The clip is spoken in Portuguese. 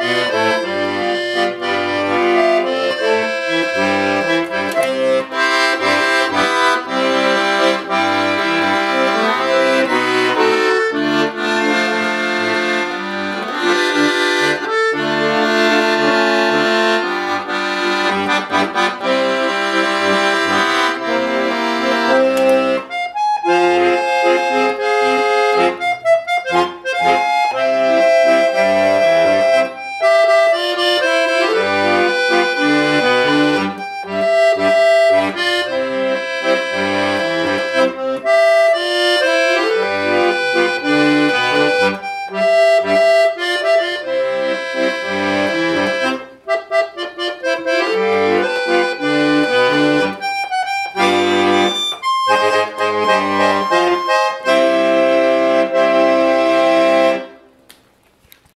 Música